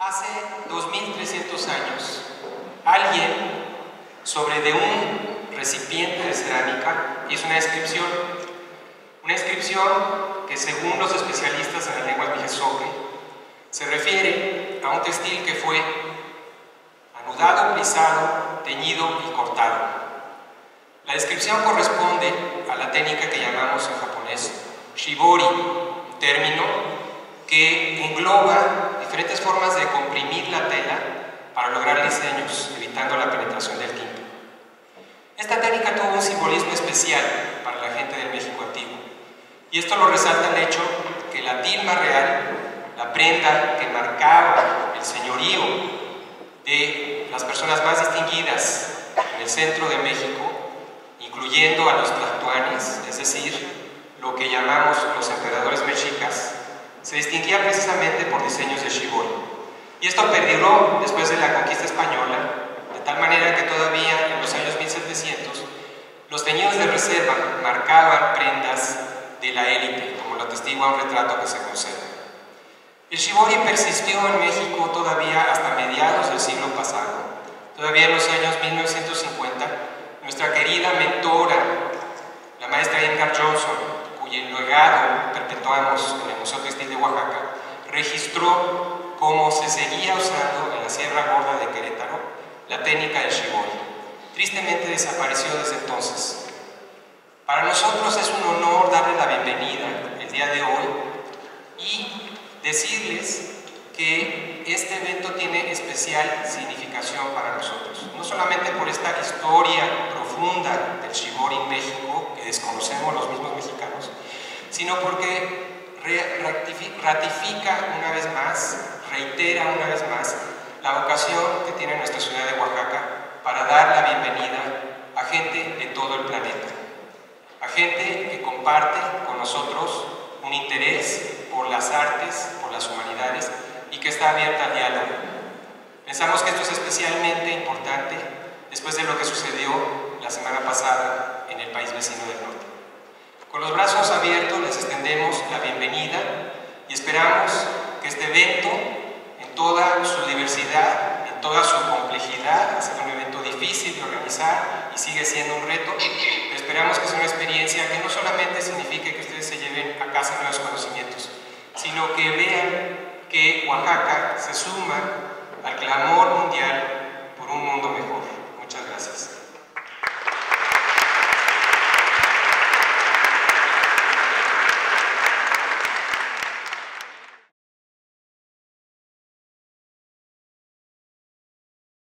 Hace 2300 años, alguien sobre de un recipiente de cerámica hizo una inscripción, una inscripción que según los especialistas en la lengua mijezoque se refiere a un textil que fue anudado, plisado, teñido y cortado. La descripción corresponde a la técnica que llamamos en japonés shibori, un término que engloba diferentes formas de comprimir la tela para lograr diseños, evitando la penetración del tinto. Esta técnica tuvo un simbolismo especial para la gente del México antiguo, y esto lo resalta el hecho que la tilma real, la prenda que marcaba el señorío de las personas más distinguidas en el centro de México, incluyendo a los tlactuanes, es decir, lo que llamamos los emperadores mexicas, se distinguía precisamente por diseños de shibori. Y esto perduró después de la conquista española, de tal manera que todavía en los años 1700 los teñidos de reserva marcaban prendas de la élite, como lo atestigua un retrato que se conserva. El shibori persistió en México todavía hasta mediados del siglo pasado. Todavía en los años 1950, nuestra querida mentora, la maestra Edgar Johnson, el legado perpetuamos en el Museo Textil de Oaxaca, registró cómo se seguía usando en la Sierra Gorda de Querétaro la técnica del shibori. Tristemente desapareció desde entonces. Para nosotros es un honor darle la bienvenida el día de hoy y decirles que este evento tiene especial significación para nosotros. No solamente por esta historia profunda del Shibori en México, que desconocemos los mismos mexicanos, sino porque ratifica una vez más, reitera una vez más, la vocación que tiene nuestra ciudad de Oaxaca para dar la bienvenida a gente de todo el planeta, a gente que comparte con nosotros un interés por las artes, por las humanidades y que está abierta al diálogo. Pensamos que esto es especialmente importante después de lo que sucedió la semana pasada en el país vecino del norte. Con los brazos abiertos les extendemos la bienvenida y esperamos que este evento, en toda su diversidad, en toda su complejidad, ha sido un evento difícil de organizar y sigue siendo un reto, esperamos que sea una experiencia que no solamente signifique que ustedes se lleven a casa nuevos conocimientos, sino que vean que Oaxaca se suma al clamor mundial